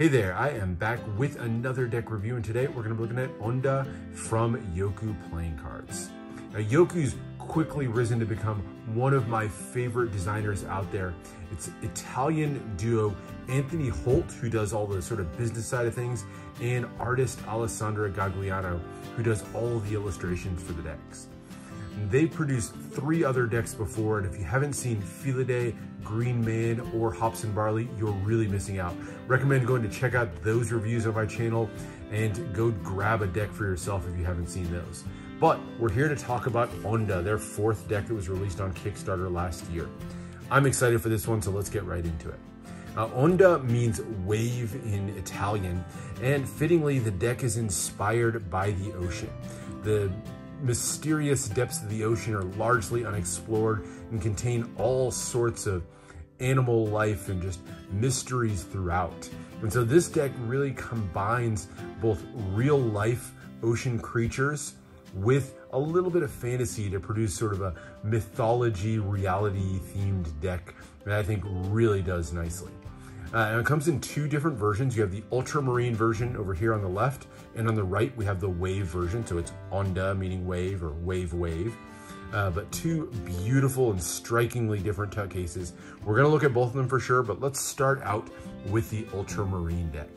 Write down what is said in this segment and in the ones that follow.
Hey there, I am back with another deck review and today we're going to be looking at Onda from Jocu Playing Cards. Now Jocu's quickly risen to become one of my favorite designers out there. It's Italian duo Anthony Holt, who does all the sort of business side of things, and artist Alessandra Gagliano, who does all the illustrations for the decks. They produced three other decks before, and if you haven't seen Felidae, Green Man, or Hops and Barley, you're really missing out. Recommend going to check out those reviews on my channel and go grab a deck for yourself if you haven't seen those. But we're here to talk about Onda, their fourth deck that was released on Kickstarter last year. I'm excited for this one, so let's get right into it. Uh, Onda means wave in Italian, and fittingly, the deck is inspired by the ocean. The mysterious depths of the ocean are largely unexplored and contain all sorts of animal life and just mysteries throughout. And so this deck really combines both real life ocean creatures with a little bit of fantasy to produce sort of a mythology reality themed deck that I think really does nicely. Uh, and it comes in two different versions. You have the ultramarine version over here on the left, and on the right we have the wave version. So it's onda, meaning wave or wave wave. Uh, but two beautiful and strikingly different tuck cases. We're gonna look at both of them for sure, but let's start out with the ultramarine deck.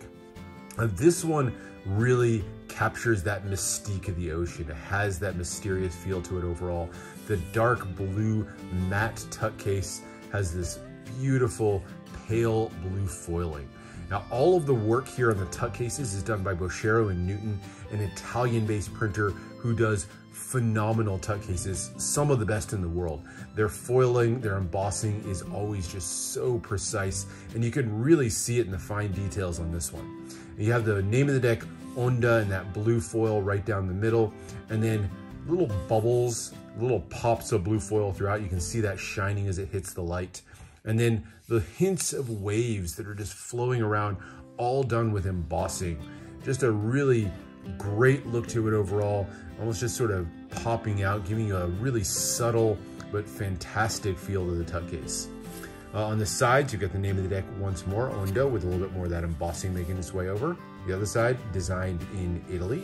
Uh, this one really captures that mystique of the ocean. It has that mysterious feel to it overall. The dark blue matte tuck case has this beautiful pale blue foiling. Now, all of the work here on the tuck cases is done by Boscheiro and Newton, an Italian-based printer who does phenomenal tuck cases, some of the best in the world. Their foiling, their embossing is always just so precise, and you can really see it in the fine details on this one. You have the name of the deck, Onda, and that blue foil right down the middle, and then little bubbles, little pops of blue foil throughout. You can see that shining as it hits the light. And then the hints of waves that are just flowing around, all done with embossing. Just a really great look to it overall, almost just sort of popping out, giving you a really subtle but fantastic feel to the tuck case. Uh, on the sides, you've got the name of the deck once more, Onda, with a little bit more of that embossing making its way over. The other side, designed in Italy.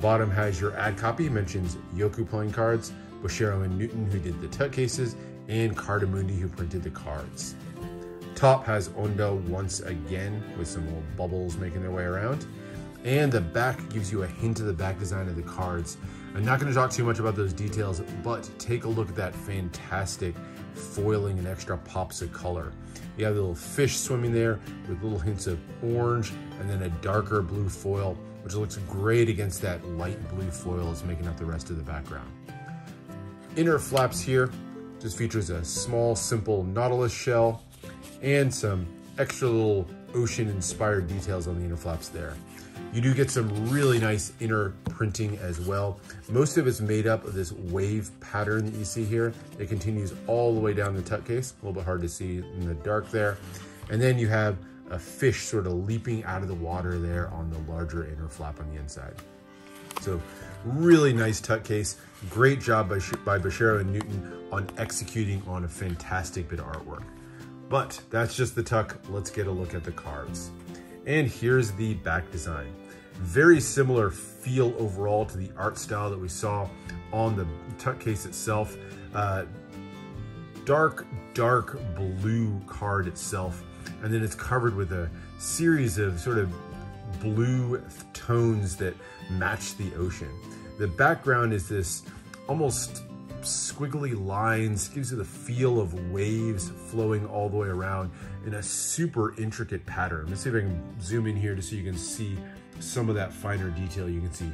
Bottom has your ad copy, mentions Jocu playing cards, Boscheiro and Newton who did the tuck cases, and Cartamundi who printed the cards. Top has Onda once again with some little bubbles making their way around. And the back gives you a hint of the back design of the cards. I'm not gonna talk too much about those details, but take a look at that fantastic foiling and extra pops of color. You have the little fish swimming there with little hints of orange and then a darker blue foil, which looks great against that light blue foil that's making up the rest of the background. Inner flaps here just features a small, simple Nautilus shell and some extra little ocean-inspired details on the inner flaps there. You do get some really nice inner printing as well. Most of it's made up of this wave pattern that you see here. It continues all the way down the tuck case, a little bit hard to see in the dark there. And then you have a fish sort of leaping out of the water there on the larger inner flap on the inside. So really nice tuck case. Great job by, by Boscheiro and Newton on executing on a fantastic bit of artwork. But that's just the tuck. Let's get a look at the cards. And here's the back design. Very similar feel overall to the art style that we saw on the tuck case itself. Uh, dark, dark blue card itself. And then it's covered with a series of sort of blue tones that match the ocean. The background is this almost squiggly lines, gives you the feel of waves flowing all the way around in a super intricate pattern. Let's see if I can zoom in here to so you can see some of that finer detail. You can see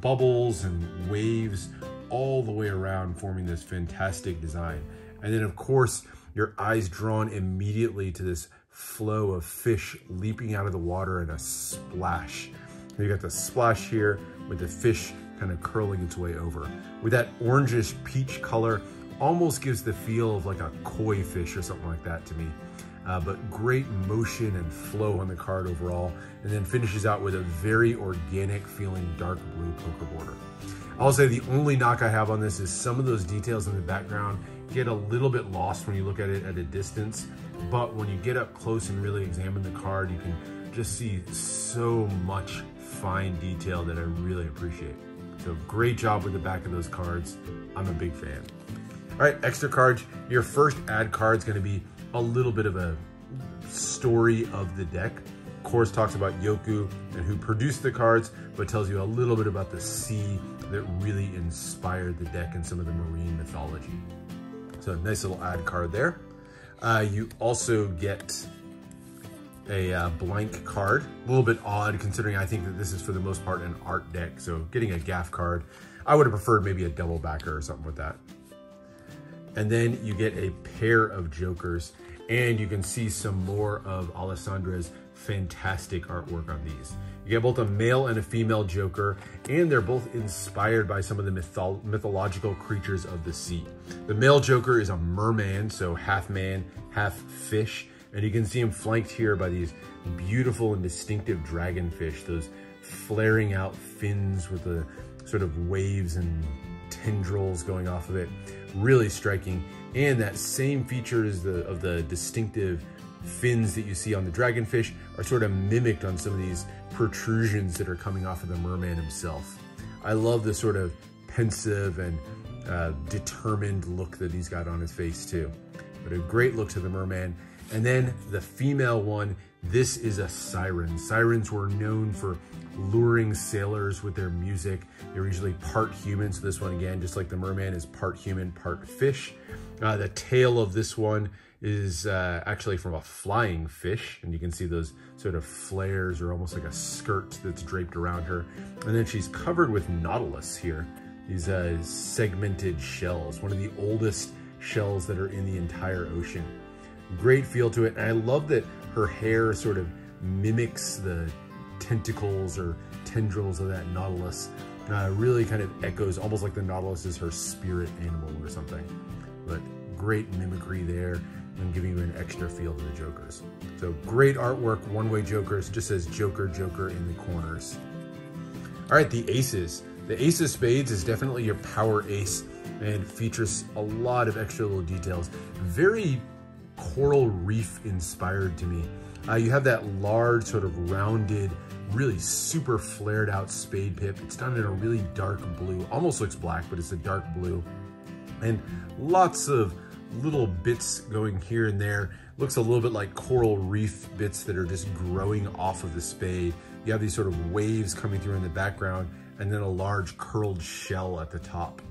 bubbles and waves all the way around forming this fantastic design. And then of course, your eyes drawn immediately to this flow of fish leaping out of the water in a splash. You got the splash here with the fish kind of curling its way over. With that orangish peach color, almost gives the feel of like a koi fish or something like that to me. Uh, but great motion and flow on the card overall, and then finishes out with a very organic feeling dark blue poker border. I'll say the only knock I have on this is some of those details in the background get a little bit lost when you look at it at a distance, but when you get up close and really examine the card, you can just see so much fine detail that I really appreciate. So great job with the back of those cards. I'm a big fan. All right, extra cards. Your first ad card is gonna be a little bit of a story of the deck. Course, talks about Jocu and who produced the cards, but tells you a little bit about the sea that really inspired the deck and some of the marine mythology. So nice little ad card there. Uh, you also get a uh, blank card. A little bit odd considering I think that this is for the most part an art deck. So getting a gaff card, I would have preferred maybe a double backer or something with that. And then you get a pair of jokers and you can see some more of Alessandra's fantastic artwork on these. You get both a male and a female Joker, and they're both inspired by some of the mytho mythological creatures of the sea. The male Joker is a merman, so half man, half fish, and you can see him flanked here by these beautiful and distinctive dragonfish, those flaring out fins with the sort of waves and tendrils going off of it. Really striking. And that same feature is the, of the distinctive fins that you see on the dragonfish are sort of mimicked on some of these protrusions that are coming off of the merman himself. I love the sort of pensive and uh, determined look that he's got on his face too. But a great look to the merman. And then the female one, this is a siren. Sirens were known for luring sailors with their music. They're usually part human. So this one again, just like the merman is part human, part fish. Uh, the tail of this one is uh, actually from a flying fish. And you can see those sort of flares or almost like a skirt that's draped around her. And then she's covered with nautilus here. These uh, segmented shells, one of the oldest shells that are in the entire ocean. Great feel to it. And I love that her hair sort of mimics the tentacles or tendrils of that nautilus. Uh, really kind of echoes, almost like the nautilus is her spirit animal or something. But great mimicry there and giving you an extra feel to the Jokers. So great artwork, one-way Jokers, just says Joker, Joker in the corners. All right, the aces. The ace of spades is definitely your power ace and features a lot of extra little details. Very coral reef inspired to me. Uh, you have that large sort of rounded, really super flared out spade pip. It's done in a really dark blue, almost looks black, but it's a dark blue. And lots of little bits going here and there. Looks a little bit like coral reef bits that are just growing off of the spade. You have these sort of waves coming through in the background and then a large curled shell at the top.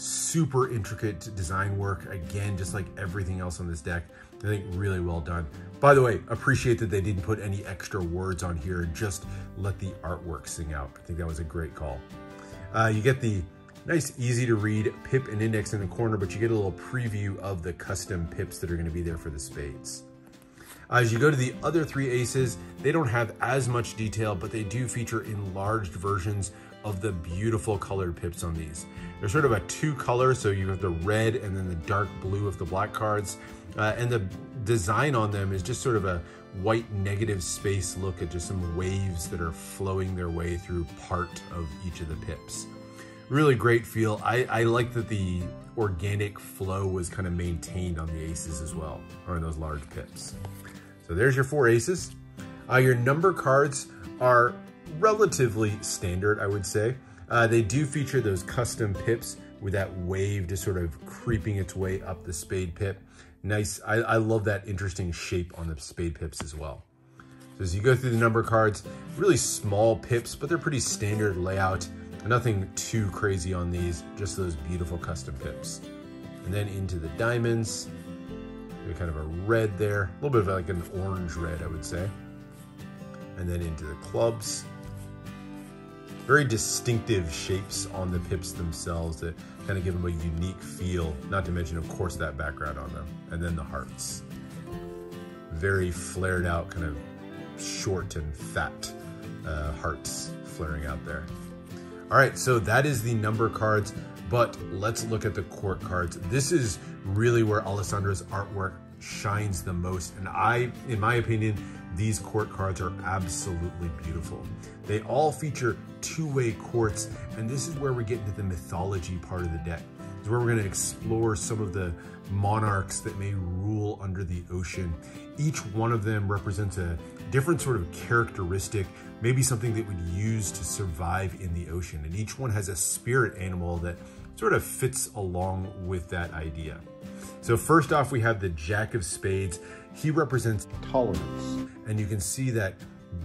Super intricate design work. Again, just like everything else on this deck. I think really well done. By the way, appreciate that they didn't put any extra words on here and just let the artwork sing out. I think that was a great call. Uh, you get the nice, easy to read pip and index in the corner, but you get a little preview of the custom pips that are gonna be there for the spades. As you go to the other three aces, they don't have as much detail, but they do feature enlarged versions of the beautiful colored pips on these. They're sort of a two color, so you have the red and then the dark blue of the black cards. Uh, and the design on them is just sort of a white negative space look at just some waves that are flowing their way through part of each of the pips. Really great feel. I, I like that the organic flow was kind of maintained on the aces as well, or in those large pips. So there's your four aces. Uh, your number cards are relatively standard, I would say. Uh, they do feature those custom pips with that wave just sort of creeping its way up the spade pip. Nice, I, I love that interesting shape on the spade pips as well. So as you go through the number cards, really small pips, but they're pretty standard layout. Nothing too crazy on these, just those beautiful custom pips. And then into the diamonds, kind of a red there, a little bit of like an orange red, I would say. And then into the clubs. Very distinctive shapes on the pips themselves that kind of give them a unique feel, not to mention, of course, that background on them. And then the hearts. Very flared out, kind of short and fat uh, hearts flaring out there. All right, so that is the number cards, but let's look at the court cards. This is really where Alessandra's artwork shines the most. And I, in my opinion, these court cards are absolutely beautiful. They all feature two-way courts, and this is where we get into the mythology part of the deck. Is where we're gonna explore some of the monarchs that may rule under the ocean each one of them represents a different sort of characteristic, maybe something that would use to survive in the ocean. And each one has a spirit animal that sort of fits along with that idea. So first off, we have the Jack of Spades. He represents tolerance. And you can see that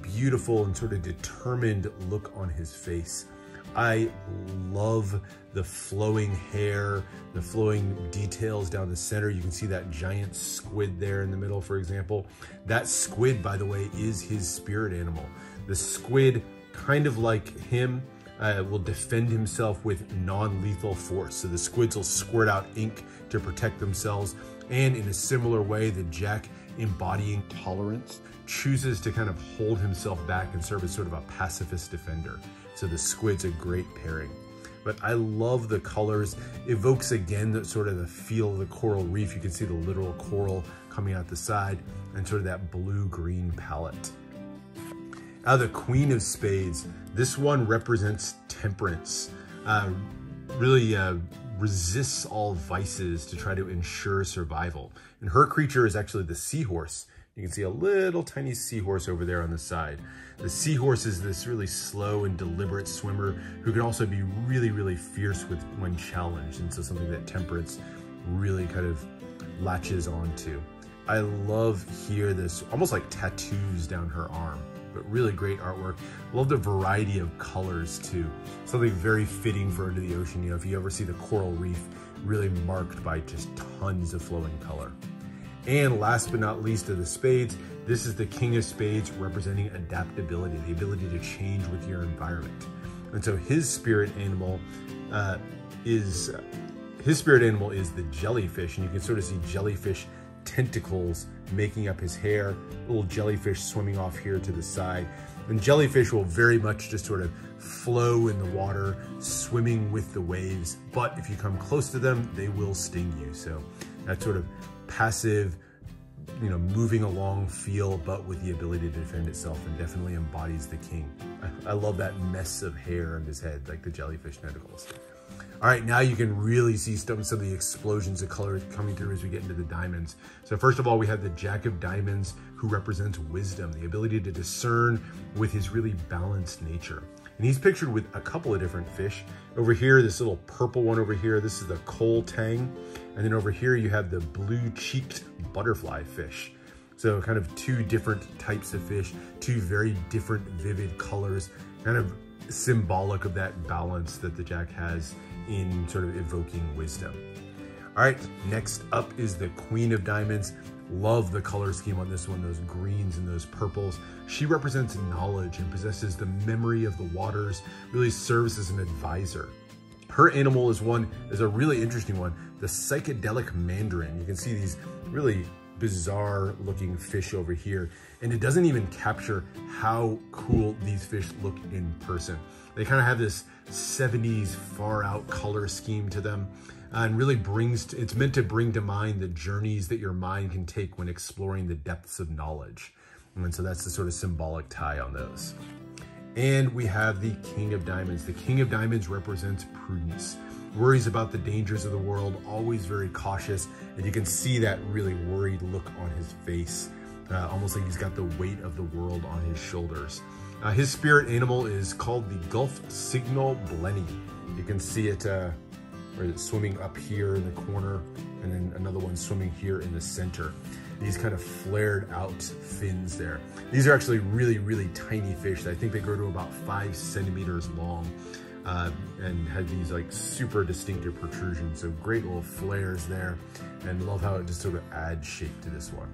beautiful and sort of determined look on his face. I love the flowing hair, the flowing details down the center. You can see that giant squid there in the middle, for example. That squid, by the way, is his spirit animal. The squid, kind of like him, uh, will defend himself with non-lethal force. So the squids will squirt out ink to protect themselves. And in a similar way, the jack embodying tolerance chooses to kind of hold himself back and serve as sort of a pacifist defender. So the squid's a great pairing. But I love the colors. Evokes again the sort of the feel of the coral reef. You can see the literal coral coming out the side and sort of that blue-green palette. Now the Queen of Spades, this one represents temperance. Uh, really uh, resists all vices to try to ensure survival. And her creature is actually the seahorse. You can see a little tiny seahorse over there on the side. The seahorse is this really slow and deliberate swimmer who can also be really, really fierce with when challenged. And so something that temperance really kind of latches onto. I love here this almost like tattoos down her arm, but really great artwork. Love the variety of colors too. Something very fitting for Into the Ocean. You know, if you ever see the coral reef, really marked by just tons of flowing color. And last but not least of the spades, this is the king of spades representing adaptability, the ability to change with your environment. And so his spirit animal uh, is, his spirit animal is the jellyfish. And you can sort of see jellyfish tentacles making up his hair, little jellyfish swimming off here to the side. And jellyfish will very much just sort of flow in the water, swimming with the waves. But if you come close to them, they will sting you. So that sort of passive, you know, moving along feel, but with the ability to defend itself and definitely embodies the king. I, I love that mess of hair on his head, like the jellyfish tentacles. All right, now you can really see some, some of the explosions of color coming through as we get into the diamonds. So first of all, we have the Jack of Diamonds who represents wisdom, the ability to discern with his really balanced nature. And he's pictured with a couple of different fish. Over here, this little purple one over here, this is the kole tang. And then over here, you have the blue-cheeked butterfly fish. So kind of two different types of fish, two very different vivid colors, kind of symbolic of that balance that the Jack has in sort of evoking wisdom. All right, next up is the Queen of Diamonds. Love the color scheme on this one, those greens and those purples. She represents knowledge and possesses the memory of the waters, really serves as an advisor. Her animal is one, is a really interesting one, the psychedelic mandarin. You can see these really bizarre looking fish over here. And it doesn't even capture how cool these fish look in person. They kind of have this 70s far out color scheme to them and really brings, to, it's meant to bring to mind the journeys that your mind can take when exploring the depths of knowledge. And so that's the sort of symbolic tie on those. And we have the King of Diamonds. The King of Diamonds represents prudence, worries about the dangers of the world, always very cautious. And you can see that really worried look on his face, uh, almost like he's got the weight of the world on his shoulders. Uh, his spirit animal is called the Gulf Signal Blenny. You can see it uh, swimming up here in the corner and then another one swimming here in the center. These kind of flared out fins there. These are actually really, really tiny fish. I think they grow to about five centimeters long uh, and have these like super distinctive protrusions. So great little flares there and love how it just sort of adds shape to this one.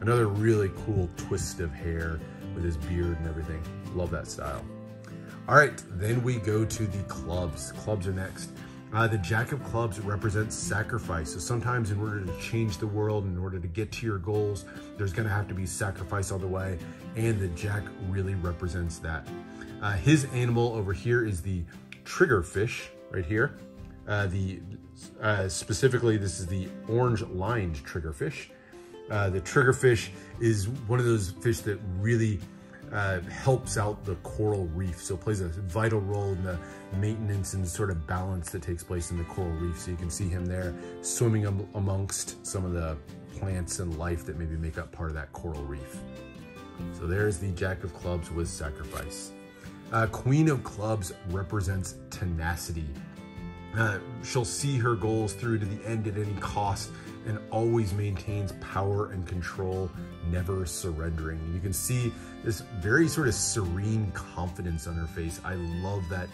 Another really cool twist of hair with his beard and everything. Love that style. All right, then we go to the clubs. Clubs are next. Uh, the Jack of Clubs represents sacrifice. So sometimes in order to change the world, in order to get to your goals, there's gonna have to be sacrifice all the way. And the Jack really represents that. Uh, his animal over here is the triggerfish right here. Uh, the uh, Specifically, this is the orange lined triggerfish. Uh, the triggerfish is one of those fish that really uh, helps out the coral reef. So it plays a vital role in the maintenance and sort of balance that takes place in the coral reef. So you can see him there swimming amongst some of the plants and life that maybe make up part of that coral reef. So there's the Jack of Clubs with Sacrifice. Uh, Queen of Clubs represents tenacity. Uh, she'll see her goals through to the end at any cost and always maintains power and control, never surrendering. And you can see this very sort of serene confidence on her face. I love that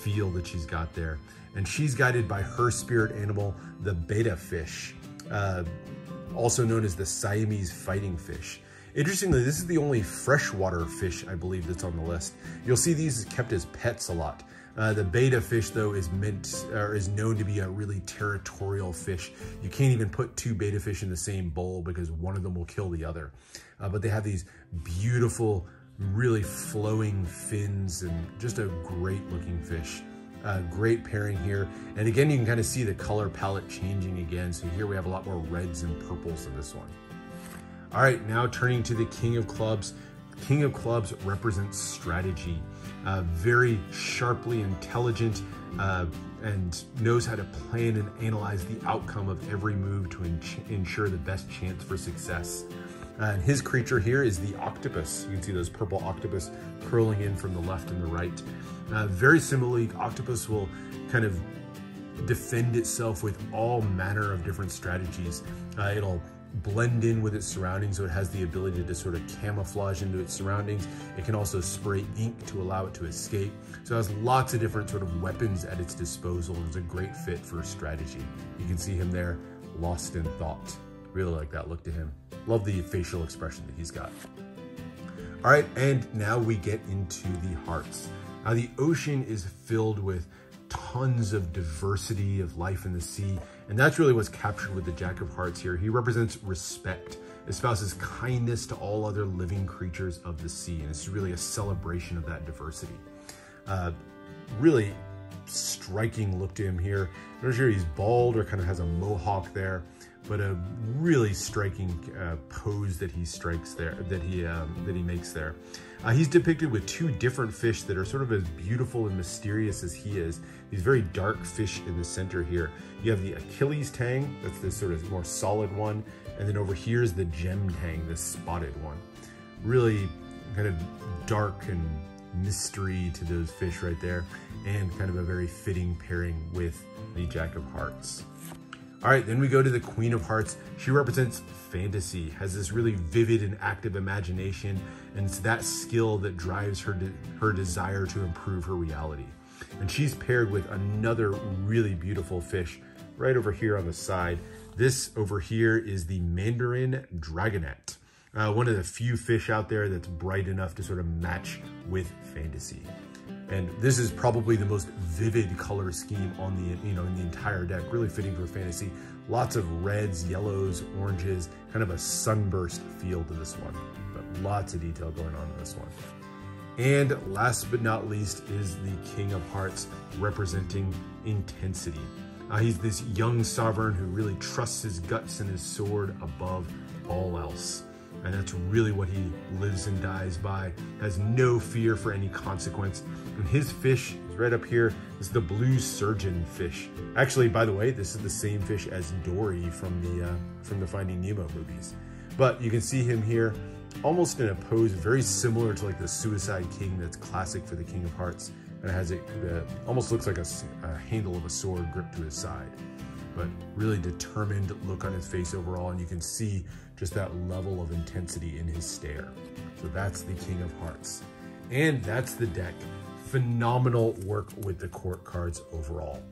feel that she's got there. And she's guided by her spirit animal, the betta fish, uh, also known as the Siamese fighting fish. Interestingly, this is the only freshwater fish, I believe, that's on the list. You'll see these kept as pets a lot. Uh, the betta fish, though, is meant or is known to be a really territorial fish. You can't even put two betta fish in the same bowl because one of them will kill the other. Uh, but they have these beautiful, really flowing fins and just a great looking fish. Uh, great pairing here. And again, you can kind of see the color palette changing again. So here we have a lot more reds and purples in this one. All right, now turning to the King of Clubs. King of Clubs represents strategy uh, very sharply intelligent, uh, and knows how to plan and analyze the outcome of every move to ensure the best chance for success. Uh, and his creature here is the octopus. You can see those purple octopus curling in from the left and the right. Uh, very similarly, octopus will kind of defend itself with all manner of different strategies. Uh, it'll blend in with its surroundings so it has the ability to sort of camouflage into its surroundings. It can also spray ink to allow it to escape. So it has lots of different sort of weapons at its disposal and it's a great fit for strategy. You can see him there, lost in thought. Really like that look to him. Love the facial expression that he's got. All right, and now we get into the hearts. Now the ocean is filled with tons of diversity of life in the sea. And that's really what's captured with the Jack of Hearts here. He represents respect, espouses kindness to all other living creatures of the sea. And it's really a celebration of that diversity. Uh, really striking look to him here. I'm not sure he's bald or kind of has a mohawk there, but a really striking uh, pose that he strikes there, that he um, that he makes there. Uh, he's depicted with two different fish that are sort of as beautiful and mysterious as he is. These very dark fish in the center here. You have the Achilles tang, that's this sort of more solid one, and then over here is the gem tang, this spotted one. Really kind of dark and mystery to those fish right there, and kind of a very fitting pairing with the Jack of Hearts. All right, then we go to the Queen of Hearts. She represents fantasy, has this really vivid and active imagination, and it's that skill that drives her, de her desire to improve her reality. And she's paired with another really beautiful fish right over here on the side. This over here is the Mandarin Dragonet, uh, one of the few fish out there that's bright enough to sort of match with fantasy. And this is probably the most vivid color scheme on the, you know, in the entire deck, really fitting for fantasy. Lots of reds, yellows, oranges, kind of a sunburst feel to this one, but lots of detail going on in this one. And last but not least is the King of Hearts representing intensity. Uh, he's this young sovereign who really trusts his guts and his sword above all else. And that's really what he lives and dies by, has no fear for any consequence. And his fish is right up here. This is the blue surgeon fish. Actually, by the way, this is the same fish as Dory from the, uh, from the Finding Nemo movies. But you can see him here, almost in a pose very similar to like the Suicide King that's classic for the King of Hearts. And it has it, uh, almost looks like a, a handle of a sword gripped to his side but really determined look on his face overall. And you can see just that level of intensity in his stare. So that's the King of Hearts. And that's the deck. Phenomenal work with the court cards overall.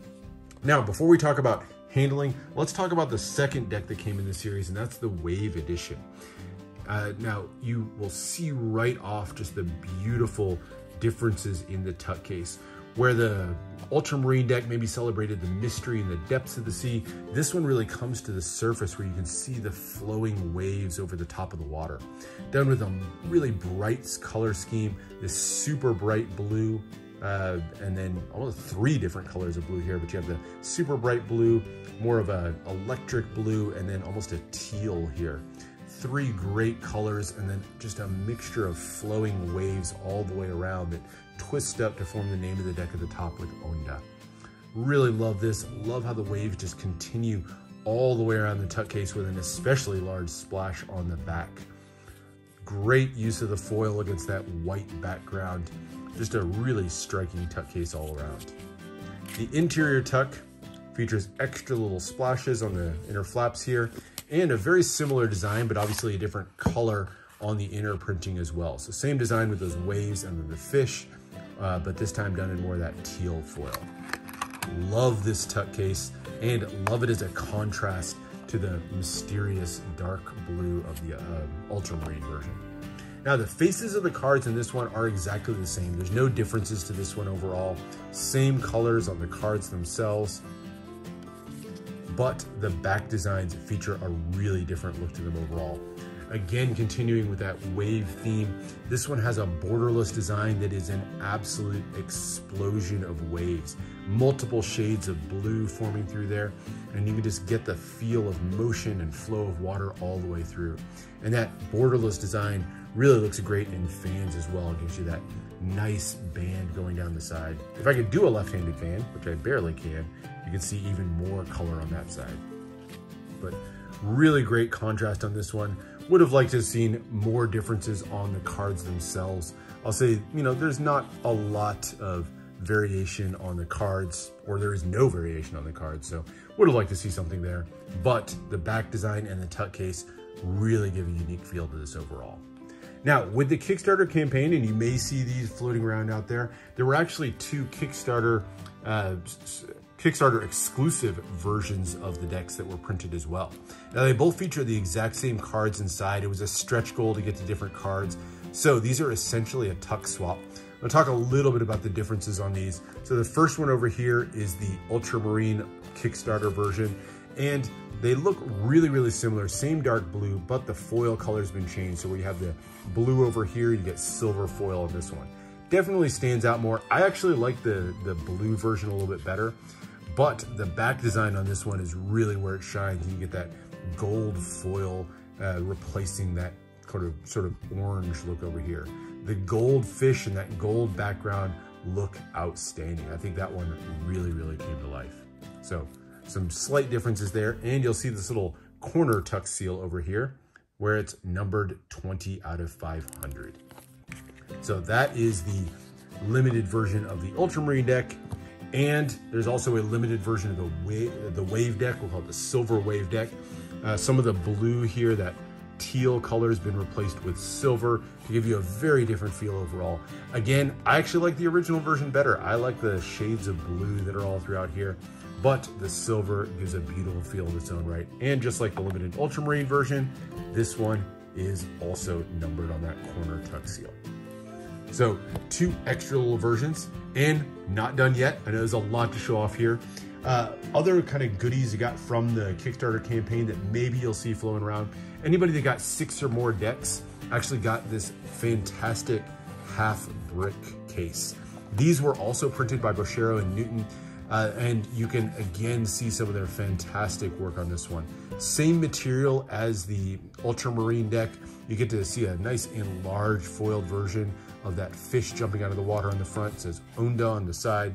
Now, before we talk about handling, let's talk about the second deck that came in the series, and that's the Wave Edition. Uh, now, you will see right off just the beautiful differences in the tuck case. Where the Ultramarine deck maybe celebrated the mystery and the depths of the sea, this one really comes to the surface where you can see the flowing waves over the top of the water. Done with a really bright color scheme, this super bright blue, uh, and then almost three different colors of blue here, but you have the super bright blue, more of an electric blue, and then almost a teal here. Three great colors, and then just a mixture of flowing waves all the way around that twist up to form the name of the deck at the top with Onda. Really love this. Love how the waves just continue all the way around the tuck case with an especially large splash on the back. Great use of the foil against that white background. Just a really striking tuck case all around. The interior tuck features extra little splashes on the inner flaps here and a very similar design, but obviously a different color on the inner printing as well. So same design with those waves and the fish, uh, but this time done in more of that teal foil. Love this tuck case and love it as a contrast to the mysterious dark blue of the uh, ultramarine version. Now the faces of the cards in this one are exactly the same. There's no differences to this one overall. Same colors on the cards themselves, but the back designs feature a really different look to them overall. Again, continuing with that wave theme, this one has a borderless design that is an absolute explosion of waves. Multiple shades of blue forming through there, and you can just get the feel of motion and flow of water all the way through. And that borderless design really looks great in fans as well. It gives you that nice band going down the side. If I could do a left-handed fan, which I barely can, you can see even more color on that side. But really great contrast on this one. Would have liked to have seen more differences on the cards themselves. I'll say, you know, there's not a lot of variation on the cards, or there is no variation on the cards, so would have liked to see something there. But the back design and the tuck case really give a unique feel to this overall. Now, with the Kickstarter campaign, and you may see these floating around out there, there were actually two Kickstarter uh, Kickstarter exclusive versions of the decks that were printed as well. Now they both feature the exact same cards inside. It was a stretch goal to get to different cards. So these are essentially a tuck swap. I'll talk a little bit about the differences on these. So the first one over here is the Ultramarine Kickstarter version. And they look really, really similar. Same dark blue, but the foil color's been changed. So we have the blue over here, you get silver foil on this one. Definitely stands out more. I actually like the, the blue version a little bit better. But the back design on this one is really where it shines. You get that gold foil uh, replacing that sort of, sort of orange look over here. The gold fish and that gold background look outstanding. I think that one really, really came to life. So some slight differences there. And you'll see this little corner tuck seal over here where it's numbered 20 out of 500. So that is the limited version of the Ultramarine deck. And there's also a limited version of the wave, the wave deck. We'll call it the silver wave deck. Uh, some of the blue here, that teal color has been replaced with silver to give you a very different feel overall. Again, I actually like the original version better. I like the shades of blue that are all throughout here, but the silver gives a beautiful feel of its own right. And just like the limited ultramarine version, this one is also numbered on that corner tuck seal. So two extra little versions and not done yet. I know there's a lot to show off here. Uh, other kind of goodies you got from the Kickstarter campaign that maybe you'll see flowing around. Anybody that got six or more decks actually got this fantastic half brick case. These were also printed by Boscheiro and Newton, uh, and you can again see some of their fantastic work on this one. Same material as the Ultramarine deck. You get to see a nice enlarged foiled version of that fish jumping out of the water on the front. It says Onda on the side.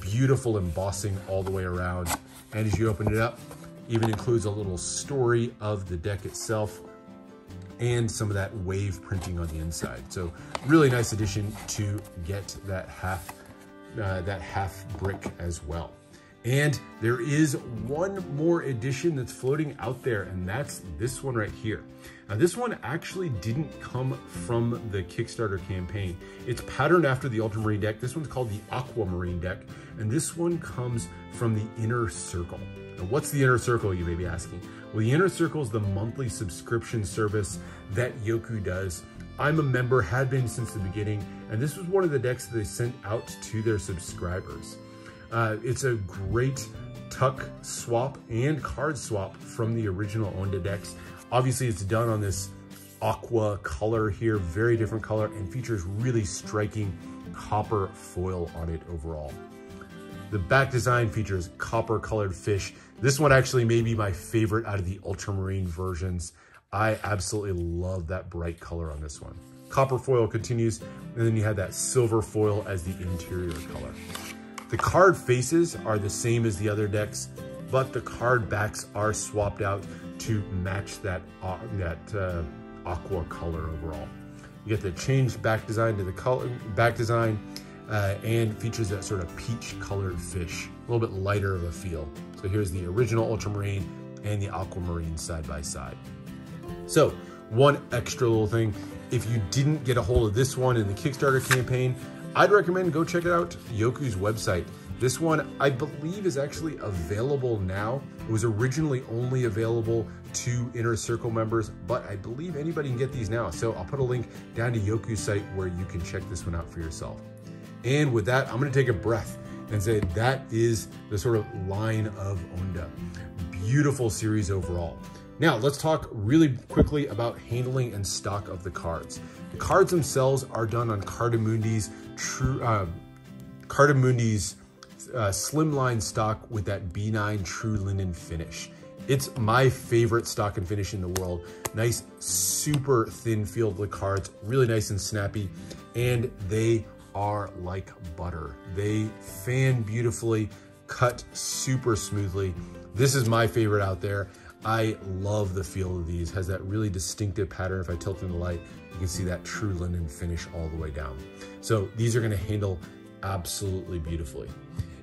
Beautiful embossing all the way around. And as you open it up, even includes a little story of the deck itself and some of that wave printing on the inside. So really nice addition to get that half, uh, that half brick as well. And there is one more edition that's floating out there, and that's this one right here. Now, this one actually didn't come from the Kickstarter campaign. It's patterned after the Ultramarine deck. This one's called the Aquamarine deck, and this one comes from the Inner Circle. Now, what's the Inner Circle, you may be asking? Well, the Inner Circle is the monthly subscription service that Jocu does. I'm a member, had been since the beginning, and this was one of the decks that they sent out to their subscribers. Uh, it's a great tuck swap and card swap from the original Onda decks. Obviously, it's done on this aqua color here, very different color, and features really striking copper foil on it overall. The back design features copper colored fish. This one actually may be my favorite out of the ultramarine versions. I absolutely love that bright color on this one. Copper foil continues, and then you have that silver foil as the interior color. The card faces are the same as the other decks. but the card backs are swapped out to match that, uh, that uh, aqua color overall. You get the changed back design to the color back design uh, and features that sort of peach colored fish, a little bit lighter of a feel. So here's the original ultramarine and the aquamarine side by side. So one extra little thing, if you didn't get a hold of this one in the Kickstarter campaign, I'd recommend go check it out, Jocu's website. This one, I believe, is actually available now. It was originally only available to Inner Circle members, but I believe anybody can get these now. So I'll put a link down to Jocu's site where you can check this one out for yourself. And with that, I'm gonna take a breath and say that is the sort of line of Onda. Beautiful series overall. Now, let's talk really quickly about handling and stock of the cards. The cards themselves are done on Cartamundi's true uh, Cartamundi's uh, slimline stock with that B9 true linen finish. It's my favorite stock and finish in the world. Nice, super thin feel of the cards, really nice and snappy, and they are like butter. They fan beautifully, cut super smoothly. This is my favorite out there. I love the feel of these. Has that really distinctive pattern. If I tilt in the light, you can see that true linen finish all the way down. So these are gonna handle absolutely beautifully.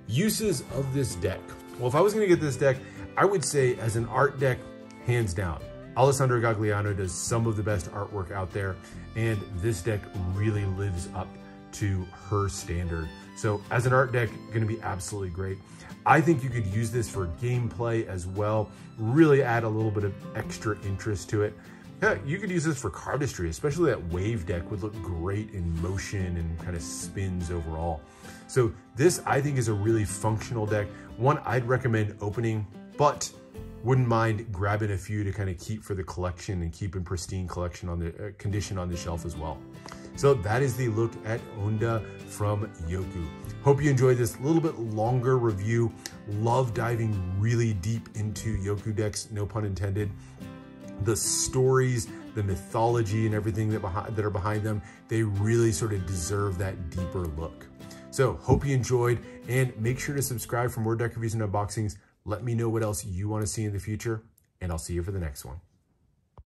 Uses of this deck. Well, if I was gonna get this deck, I would say as an art deck, hands down. Alessandra Gagliano does some of the best artwork out there, and this deck really lives up to her standard. So as an art deck, gonna be absolutely great. I think you could use this for gameplay as well, really add a little bit of extra interest to it. Yeah, you could use this for cardistry, especially that wave deck would look great in motion and kind of spins overall. So this, I think, is a really functional deck. One I'd recommend opening, but wouldn't mind grabbing a few to kind of keep for the collection and keep in pristine collection on the uh, condition on the shelf as well. So that is the look at Onda from Jocu. Hope you enjoyed this little bit longer review. Love diving really deep into Jocu decks, no pun intended. The stories, the mythology and everything that, behind, that are behind them, they really sort of deserve that deeper look. So hope you enjoyed and make sure to subscribe for more deck reviews and unboxings. Let me know what else you want to see in the future and I'll see you for the next one.